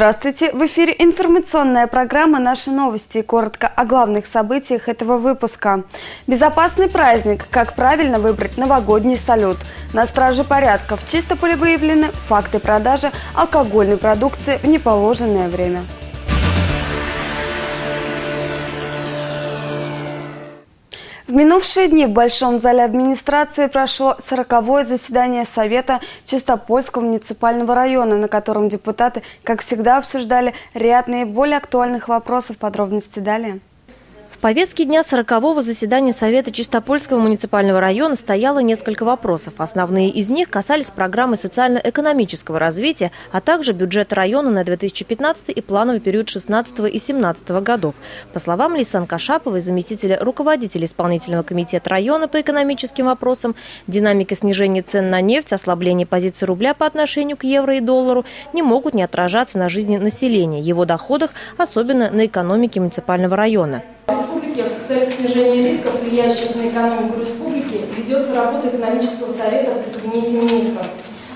Здравствуйте! В эфире информационная программа «Наши новости». Коротко о главных событиях этого выпуска. Безопасный праздник. Как правильно выбрать новогодний салют. На страже порядка в Чистополе выявлены факты продажи алкогольной продукции в неположенное время. В минувшие дни в Большом зале администрации прошло сороковое заседание Совета Чистопольского муниципального района, на котором депутаты, как всегда, обсуждали ряд наиболее актуальных вопросов. Подробности далее повестке дня 40-го заседания Совета Чистопольского муниципального района стояло несколько вопросов. Основные из них касались программы социально-экономического развития, а также бюджета района на 2015 и плановый период 16 и 17 годов. По словам Лисан Кашаповой, заместителя руководителя исполнительного комитета района по экономическим вопросам, динамика снижения цен на нефть, ослабление позиции рубля по отношению к евро и доллару не могут не отражаться на жизни населения, его доходах, особенно на экономике муниципального района республики в целях снижения рисков, влияющих на экономику республики, ведется работа экономического совета при кабинете министров.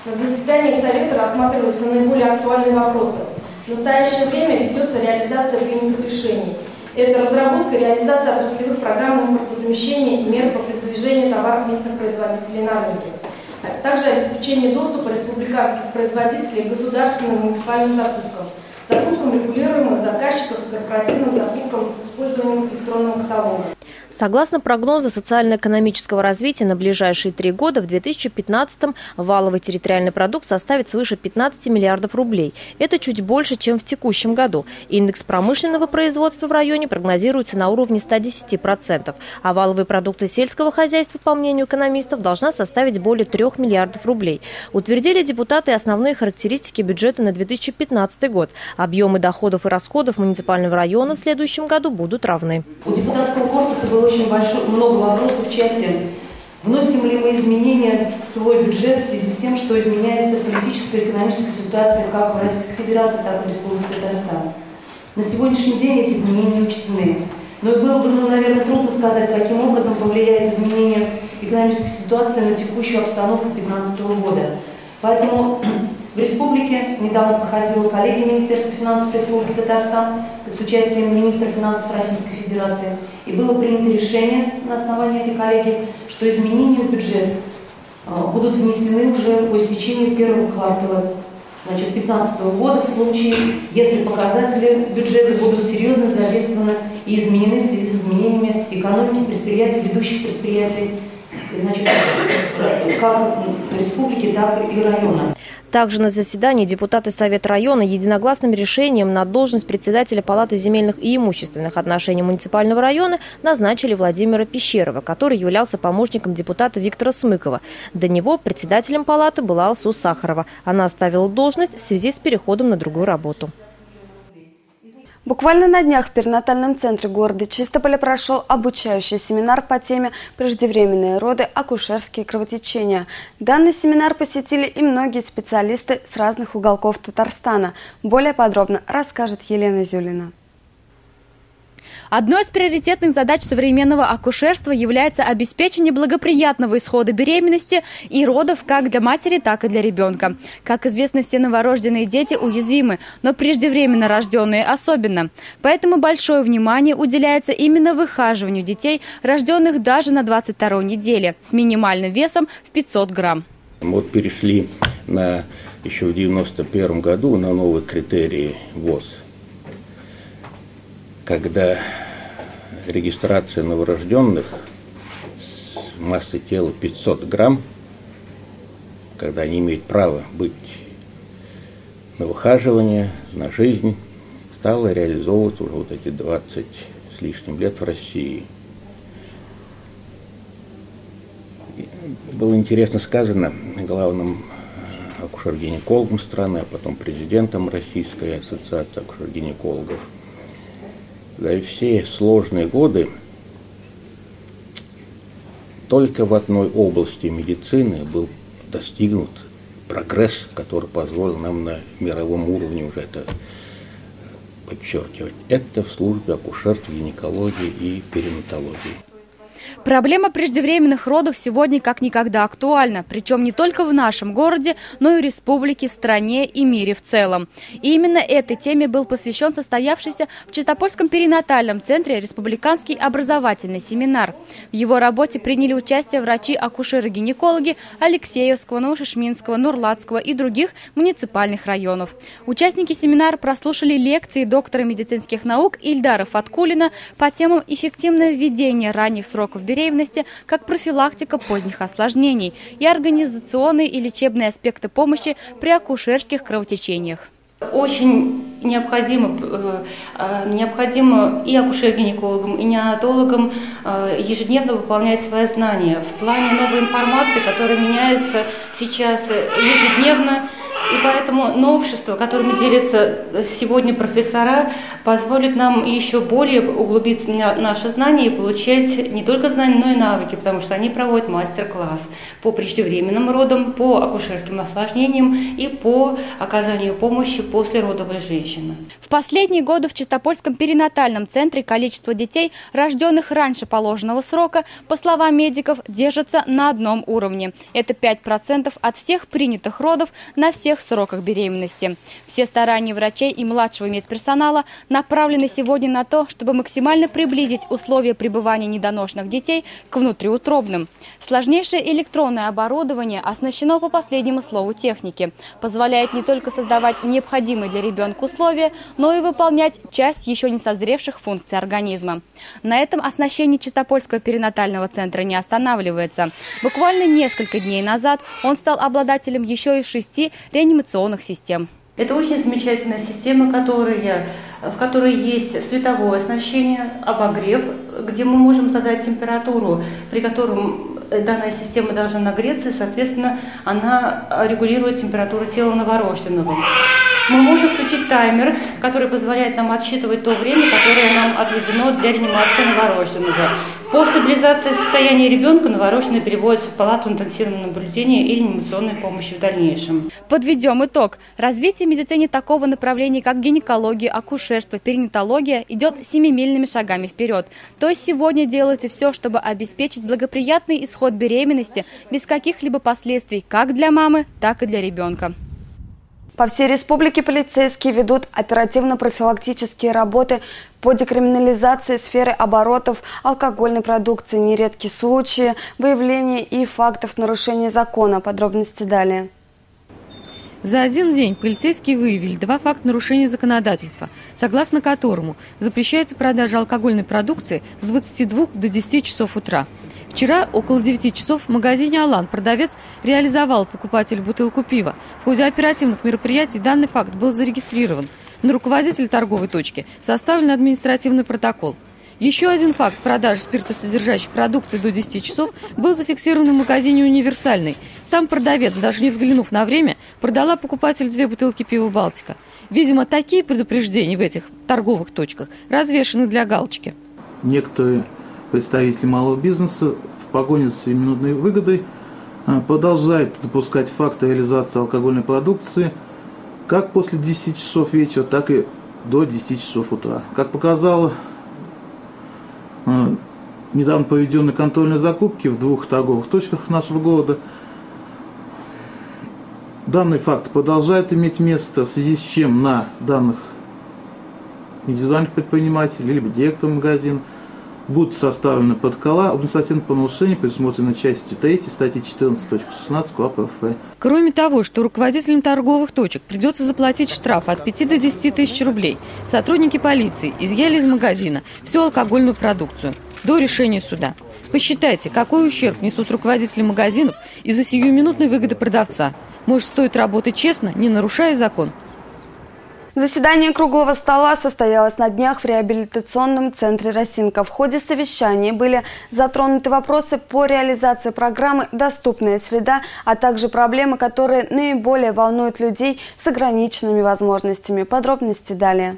На заседании совета рассматриваются наиболее актуальные вопросы. В настоящее время ведется реализация принятых решений. Это разработка и реализация отраслевых программ импортозамещения и мер по продвижению товаров местных производителей на рынке. Также обеспечение доступа республиканских производителей к государственным и муниципальным закупкам – закупкам регулируемых заказчиков и корпоративным закупкам с использованием электронного каталога. Согласно прогнозу социально-экономического развития на ближайшие три года, в 2015-м валовый территориальный продукт составит свыше 15 миллиардов рублей. Это чуть больше, чем в текущем году. Индекс промышленного производства в районе прогнозируется на уровне 110%, а валовые продукты сельского хозяйства, по мнению экономистов, должна составить более 3 миллиардов рублей. Утвердили депутаты основные характеристики бюджета на 2015 год. Объемы доходов и расходов муниципального района в следующем году будут равны. У депутатского корпуса было очень большое, много вопросов в части, вносим ли мы изменения в свой бюджет в связи с тем, что изменяется политическая и экономическая ситуация как в Российской Федерации, так и в Республике Татарстан. На сегодняшний день эти изменения учтены. Но и было бы, ну, наверное, трудно сказать, каким образом повлияет изменение экономической ситуации на текущую обстановку 2015 года. Поэтому в республике недавно проходила коллегия Министерства финансов Республики Татарстан с участием министра финансов Российской Федерации. И было принято решение на основании этой коллегии, что изменения в бюджет а, будут внесены уже по истечении первого квартала значит, 2015 года в случае, если показатели бюджета будут серьезно задействованы и изменены в связи с изменениями экономики предприятий, ведущих предприятий, значит, как республики, так и района. Также на заседании депутаты Совета района единогласным решением на должность председателя Палаты земельных и имущественных отношений муниципального района назначили Владимира Пещерова, который являлся помощником депутата Виктора Смыкова. До него председателем палаты была Алсу Сахарова. Она оставила должность в связи с переходом на другую работу. Буквально на днях в перинатальном центре города Чистополя прошел обучающий семинар по теме «Преждевременные роды. Акушерские кровотечения». Данный семинар посетили и многие специалисты с разных уголков Татарстана. Более подробно расскажет Елена Зюлина. Одной из приоритетных задач современного акушерства является обеспечение благоприятного исхода беременности и родов как для матери, так и для ребенка. Как известно, все новорожденные дети уязвимы, но преждевременно рожденные особенно. Поэтому большое внимание уделяется именно выхаживанию детей, рожденных даже на 22 неделе, с минимальным весом в 500 грамм. Вот перешли на, еще в 91 году на новые критерии ВОЗ – когда регистрация новорожденных с массой тела 500 грамм, когда они имеют право быть на выхаживание, на жизнь, стала реализовываться уже вот эти 20 с лишним лет в России. Было интересно сказано главным акушер-гинекологом страны, а потом президентом Российской ассоциации акушер-гинекологов – за все сложные годы только в одной области медицины был достигнут прогресс, который позволил нам на мировом уровне уже это подчеркивать. Это в службе акушерства, гинекологии и перинатологии. Проблема преждевременных родов сегодня как никогда актуальна, причем не только в нашем городе, но и в республике, стране и мире в целом. И именно этой теме был посвящен состоявшийся в Чистопольском перинатальном центре республиканский образовательный семинар. В его работе приняли участие врачи-акушеры-гинекологи Алексеевского, Новошишминского, Нурлатского и других муниципальных районов. Участники семинара прослушали лекции доктора медицинских наук Ильдара Фаткулина по темам эффективное введение ранних сроков беременности как профилактика поздних осложнений и организационные и лечебные аспекты помощи при акушерских кровотечениях. Очень необходимо, э, э, необходимо и акушер-гинекологам, и неонатологам э, ежедневно выполнять свои знания в плане новой информации, которая меняется сейчас ежедневно. И поэтому новшество, которыми делятся сегодня профессора, позволит нам еще более углубиться в наши знания и получать не только знания, но и навыки, потому что они проводят мастер-класс по преждевременным родам, по акушерским осложнениям и по оказанию помощи после родовой женщины. В последние годы в Чистопольском перинатальном центре количество детей, рожденных раньше положенного срока, по словам медиков, держится на одном уровне. Это 5% от всех принятых родов на всех всех сроках беременности. Все старания врачей и младшего медперсонала направлены сегодня на то, чтобы максимально приблизить условия пребывания недоношенных детей к внутриутробным. Сложнейшее электронное оборудование оснащено по последнему слову техники, позволяет не только создавать необходимые для ребенка условия, но и выполнять часть еще не созревших функций организма. На этом оснащение Чистопольского перинатального центра не останавливается. Буквально несколько дней назад он стал обладателем еще и шести реанимационных систем. Это очень замечательная система, которая, в которой есть световое оснащение, обогрев, где мы можем задать температуру, при котором данная система должна нагреться, и, соответственно, она регулирует температуру тела новорожденного. Мы можем включить таймер, который позволяет нам отсчитывать то время, которое нам отведено для реанимации новорожденного. По стабилизации состояния ребенка новорожденный переводится в палату интенсивного наблюдения и реанимационной помощи в дальнейшем. Подведем итог. Развитие медицины такого направления, как гинекология, акушерство, перинатология, идет семимильными шагами вперед. То есть сегодня делается все, чтобы обеспечить благоприятный исход беременности без каких-либо последствий как для мамы, так и для ребенка. По всей республике полицейские ведут оперативно-профилактические работы по декриминализации сферы оборотов алкогольной продукции, нередки случаи выявления и фактов нарушения закона. Подробности далее. За один день полицейские выявили два факта нарушения законодательства, согласно которому запрещается продажа алкогольной продукции с 22 до 10 часов утра. Вчера около 9 часов в магазине «Алан» продавец реализовал покупателю бутылку пива. В ходе оперативных мероприятий данный факт был зарегистрирован. На руководителя торговой точки составлен административный протокол. Еще один факт продажи спиртосодержащей продукции до 10 часов был зафиксирован в магазине «Универсальный». Там продавец, даже не взглянув на время, продала покупателю две бутылки пива «Балтика». Видимо, такие предупреждения в этих торговых точках развешаны для галочки. Некоторые представители малого бизнеса в погоне за минутной выгодой а, продолжают допускать факты реализации алкогольной продукции как после 10 часов вечера, так и до 10 часов утра. Как показало недавно проведенные контрольные закупки в двух торговых точках нашего города, данный факт продолжает иметь место, в связи с чем на данных индивидуальных предпринимателей, либо директор магазина – будут составлены протокола об административном правонарушении, предусмотренной частью 3 статьи 14.16 КОАП РФ. Кроме того, что руководителям торговых точек придется заплатить штраф от 5 до 10 тысяч рублей, сотрудники полиции изъяли из магазина всю алкогольную продукцию до решения суда. Посчитайте, какой ущерб несут руководители магазинов из-за сиюминутной выгоды продавца. Может, стоит работать честно, не нарушая закон? Заседание круглого стола состоялось на днях в реабилитационном центре «Росинка». В ходе совещания были затронуты вопросы по реализации программы «Доступная среда», а также проблемы, которые наиболее волнуют людей с ограниченными возможностями. Подробности далее.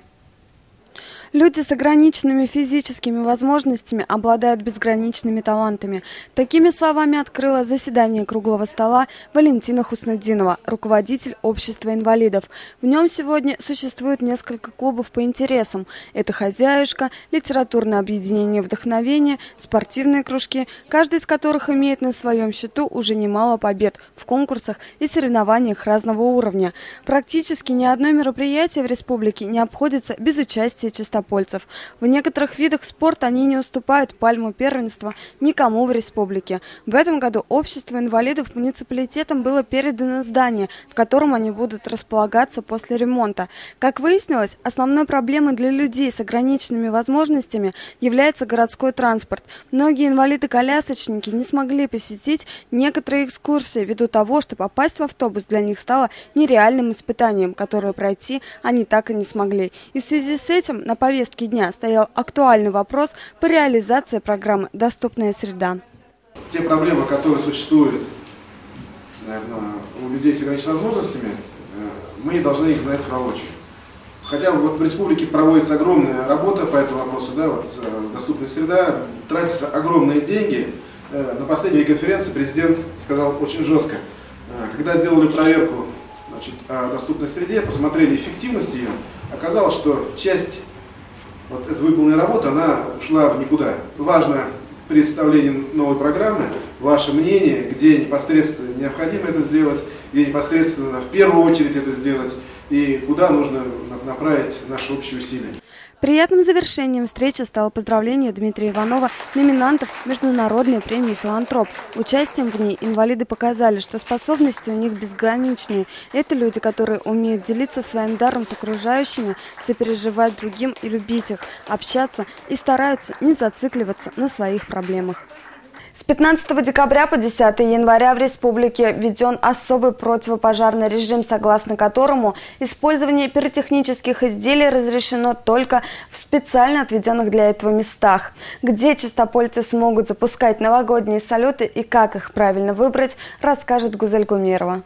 Люди с ограниченными физическими возможностями обладают безграничными талантами. Такими словами открыла заседание круглого стола Валентина Хуснудинова, руководитель общества инвалидов. В нем сегодня существует несколько клубов по интересам. Это «Хозяюшка», литературное объединение «Вдохновение», спортивные кружки, каждый из которых имеет на своем счету уже немало побед в конкурсах и соревнованиях разного уровня. Практически ни одно мероприятие в республике не обходится без участия чистоты чистопольцев. В некоторых видах спорта они не уступают пальму первенства никому в республике. В этом году обществу инвалидов муниципалитетом было передано здание, в котором они будут располагаться после ремонта. Как выяснилось, основной проблемой для людей с ограниченными возможностями является городской транспорт. Многие инвалиды-колясочники не смогли посетить некоторые экскурсии ввиду того, что попасть в автобус для них стало нереальным испытанием, которое пройти они так и не смогли. И в связи с этим на повестке дня стоял актуальный вопрос по реализации программы «Доступная среда». Те проблемы, которые существуют наверное, у людей с ограниченными возможностями, э, мы не должны их знать воочию. Хотя вот в республике проводится огромная работа по этому вопросу, да, вот э, доступная среда, тратятся огромные деньги. Э, на последней конференции президент сказал очень жестко, когда сделали проверку значит, о доступной среде, посмотрели эффективность ее, оказалось, что часть вот эта выполненная работа, она ушла в никуда. Важно при составлении новой программы ваше мнение, где непосредственно необходимо это сделать, где непосредственно в первую очередь это сделать и куда нужно направить наши общие усилия. Приятным завершением встречи стало поздравление Дмитрия Иванова, номинантов Международной премии «Филантроп». Участием в ней инвалиды показали, что способности у них безграничные. Это люди, которые умеют делиться своим даром с окружающими, сопереживать другим и любить их, общаться и стараются не зацикливаться на своих проблемах. С 15 декабря по 10 января в республике введен особый противопожарный режим, согласно которому использование пиротехнических изделий разрешено только в специально отведенных для этого местах. Где чистопольцы смогут запускать новогодние салюты и как их правильно выбрать, расскажет Гузель Гумерова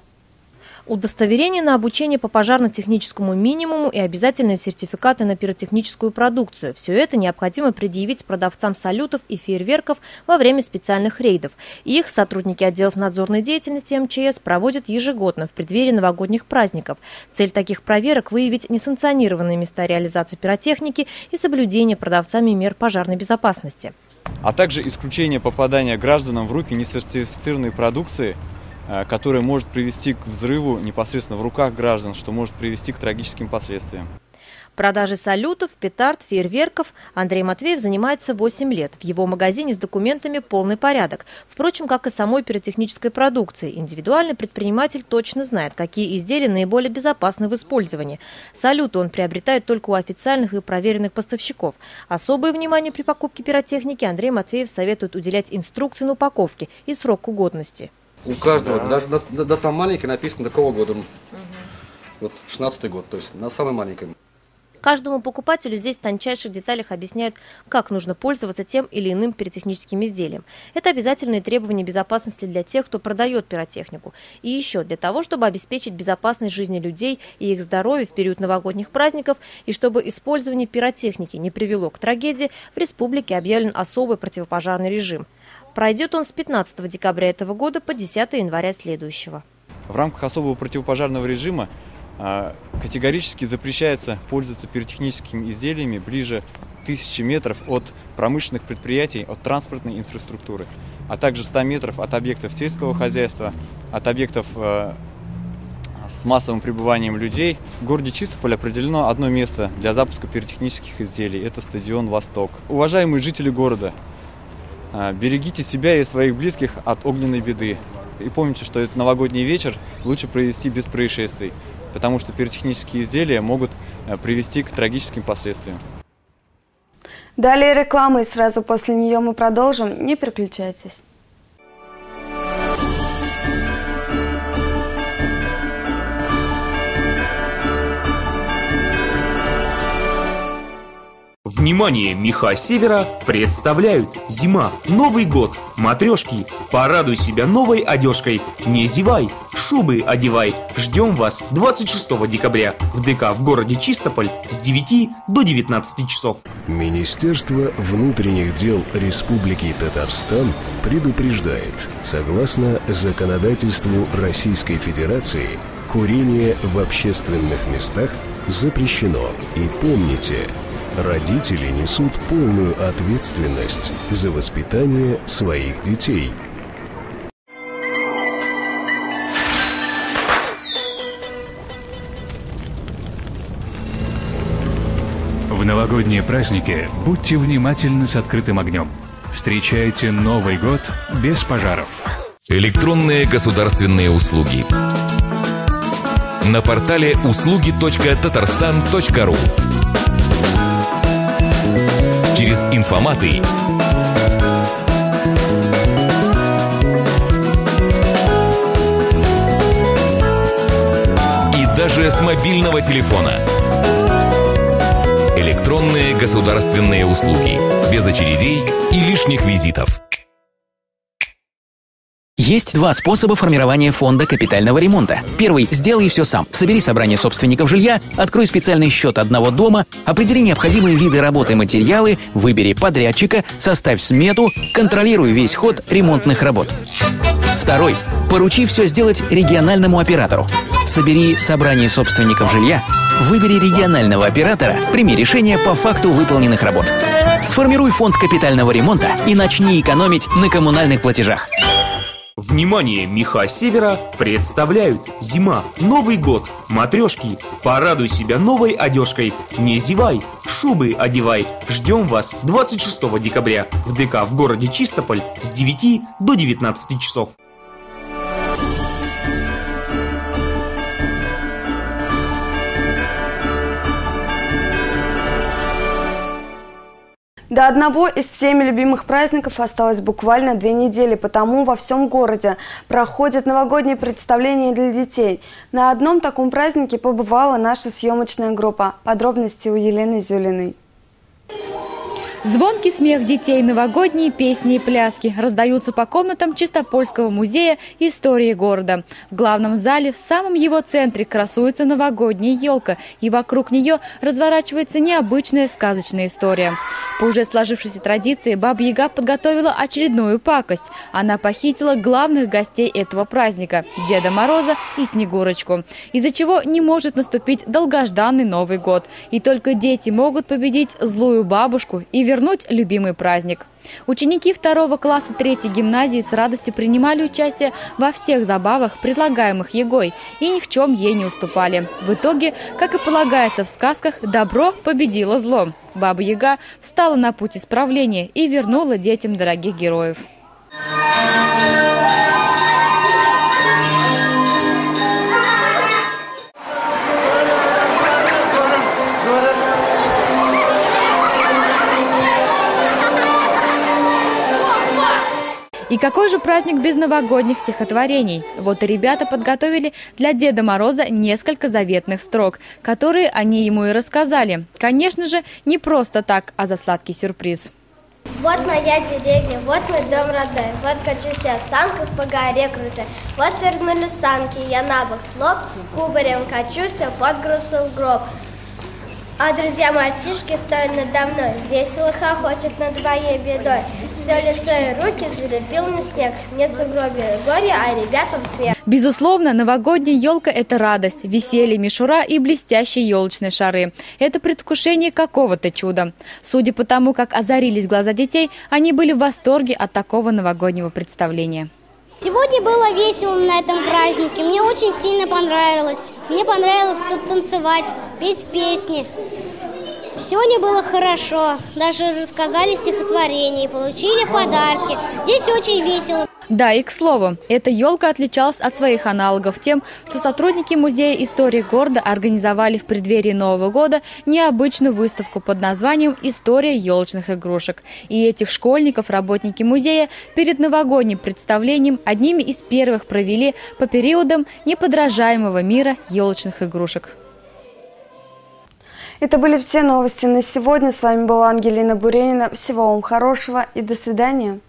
удостоверение на обучение по пожарно-техническому минимуму и обязательные сертификаты на пиротехническую продукцию. Все это необходимо предъявить продавцам салютов и фейерверков во время специальных рейдов. Их сотрудники отделов надзорной деятельности МЧС проводят ежегодно в преддверии новогодних праздников. Цель таких проверок – выявить несанкционированные места реализации пиротехники и соблюдение продавцами мер пожарной безопасности а также исключение попадания гражданам в руки несертифицированной продукции – которое может привести к взрыву непосредственно в руках граждан, что может привести к трагическим последствиям. Продажей салютов, петард, фейерверков Андрей Матвеев занимается 8 лет. В его магазине с документами полный порядок. Впрочем, как и самой пиротехнической продукции. Индивидуальный предприниматель точно знает, какие изделия наиболее безопасны в использовании. Салюты он приобретает только у официальных и проверенных поставщиков. Особое внимание при покупке пиротехники Андрей Матвеев советует уделять инструкции на упаковке и срок годности. У каждого, да. даже до, до самого маленького написано, до какого года. Угу. Вот 16 год, то есть на самой маленькой. Каждому покупателю здесь в тончайших деталях объясняют, как нужно пользоваться тем или иным пиротехническим изделием. Это обязательные требования безопасности для тех, кто продает пиротехнику. И еще для того, чтобы обеспечить безопасность жизни людей и их здоровья в период новогодних праздников, и чтобы использование пиротехники не привело к трагедии, в республике объявлен особый противопожарный режим – Пройдет он с 15 декабря этого года по 10 января следующего. В рамках особого противопожарного режима а, категорически запрещается пользоваться пиротехническими изделиями ближе тысячи метров от промышленных предприятий, от транспортной инфраструктуры, а также 100 метров от объектов сельского хозяйства, от объектов а, с массовым пребыванием людей. В городе Чистополь определено одно место для запуска пиротехнических изделий. Это стадион «Восток». Уважаемые жители города, берегите себя и своих близких от огненной беды. И помните, что этот новогодний вечер лучше провести без происшествий, потому что пиротехнические изделия могут э, привести к трагическим последствиям. Далее реклама, и сразу после нее мы продолжим. Не переключайтесь. Внимание! Меха севера представляют. Зима, Новый год, матрешки Порадуй себя новой одежкой. Не зевай, шубы одевай. Ждем вас 26 декабря. В ДК в городе Чистополь с 9 до 19 часов. Министерство внутренних дел Республики Татарстан предупреждает. Согласно законодательству Российской Федерации Курение в общественных местах запрещено. И помните, родители несут полную ответственность за воспитание своих детей. В новогодние праздники будьте внимательны с открытым огнем. Встречайте Новый год без пожаров. Электронные государственные услуги. На портале услуги.татарстан.ру Через информаты и даже с мобильного телефона. Электронные государственные услуги. Без очередей и лишних визитов. Есть два способа формирования фонда капитального ремонта. Первый – сделай все сам. Собери собрание собственников жилья, открой специальный счет одного дома, определи необходимые виды работы и материалы, выбери подрядчика, составь смету, контролируй весь ход ремонтных работ. Второй – поручи все сделать региональному оператору. Собери собрание собственников жилья, выбери регионального оператора, прими решение по факту выполненных работ. Сформируй фонд капитального ремонта и начни экономить на коммунальных платежах. Внимание, меха севера представляют. Зима, Новый год, матрешки Порадуй себя новой одежкой. Не зевай, шубы одевай. Ждем вас 26 декабря. В ДК в городе Чистополь с 9 до 19 часов До одного из всеми любимых праздников осталось буквально две недели, потому во всем городе проходят новогодние представления для детей. На одном таком празднике побывала наша съемочная группа. Подробности у Елены Зюлиной. Звонкий смех детей, новогодние песни и пляски раздаются по комнатам Чистопольского музея истории города. В главном зале, в самом его центре, красуется новогодняя елка, и вокруг нее разворачивается необычная сказочная история. По уже сложившейся традиции Баба Яга подготовила очередную пакость. Она похитила главных гостей этого праздника – Деда Мороза и Снегурочку, из-за чего не может наступить долгожданный Новый год. И только дети могут победить злую бабушку и вернуть любимый праздник. Ученики второго класса третьей гимназии с радостью принимали участие во всех забавах, предлагаемых Егой, и ни в чем ей не уступали. В итоге, как и полагается в сказках, добро победило зло. Баба Яга встала на путь исправления и вернула детям дорогих героев. И какой же праздник без новогодних стихотворений? Вот и ребята подготовили для Деда Мороза несколько заветных строк, которые они ему и рассказали. Конечно же, не просто так, а за сладкий сюрприз. Вот моя деревня, вот мой дом родной, вот качусь я санках по горе крутой. Вот свернули санки, я на бок лоб, кубарем качусь, под грузом в гроб. А друзья-мальчишки стоят надо мной, весело хохочет над моей бедой. Все лицо и руки залепил мне снег, не сугробе горе, а ребятам смех. Безусловно, новогодняя елка – это радость, веселье, мишура и блестящие елочные шары. Это предвкушение какого-то чуда. Судя по тому, как озарились глаза детей, они были в восторге от такого новогоднего представления. Сегодня было весело на этом празднике. Мне очень сильно понравилось. Мне понравилось тут танцевать, петь песни. Сегодня было хорошо. Даже рассказали стихотворение, получили подарки. Здесь очень весело. Да, и к слову, эта елка отличалась от своих аналогов тем, что сотрудники Музея истории города организовали в преддверии Нового года необычную выставку под названием «История елочных игрушек». И этих школьников работники музея перед новогодним представлением одними из первых провели по периодам неподражаемого мира елочных игрушек. Это были все новости на сегодня. С вами была Ангелина Буренина. Всего вам хорошего и до свидания.